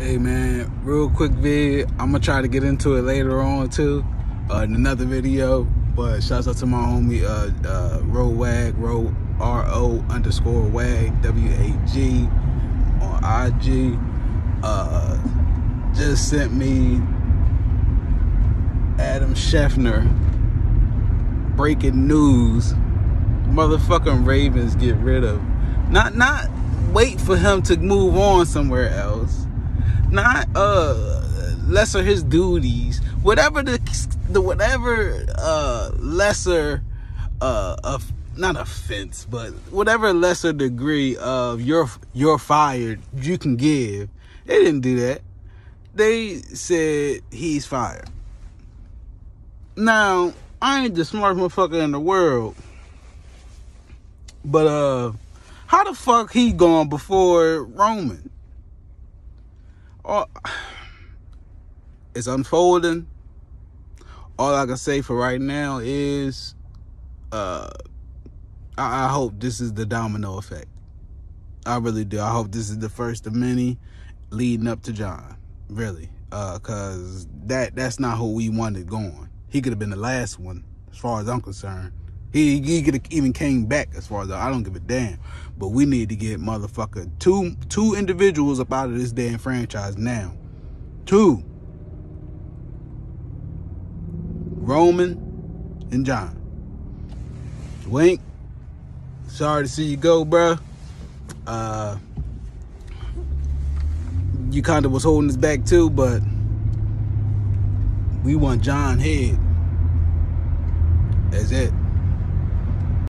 Hey man, real quick vid. I'm gonna try to get into it later on too, uh, in another video. But shouts out to my homie uh, uh, Ro Wag, Ro R O underscore Wag W A G on IG. Uh, just sent me Adam Schefter breaking news. Motherfucking Ravens get rid of not not wait for him to move on somewhere else not uh lesser his duties. Whatever the the whatever uh lesser uh of not offense but whatever lesser degree of you're you're fired you can give. They didn't do that. They said he's fired. Now i ain't the smartest motherfucker in the world but uh how the fuck he gone before roman all, it's unfolding. All I can say for right now is, uh, I, I hope this is the domino effect. I really do. I hope this is the first of many leading up to John. Really, uh, cause that that's not who we wanted going. He could have been the last one, as far as I'm concerned. He he could have even came back as far as I don't give a damn. But we need to get motherfucker two two individuals up out of this damn franchise now. Two. Roman and John. Wink. Sorry to see you go, bruh. Uh you kind of was holding us back too, but we want John Head. That's it.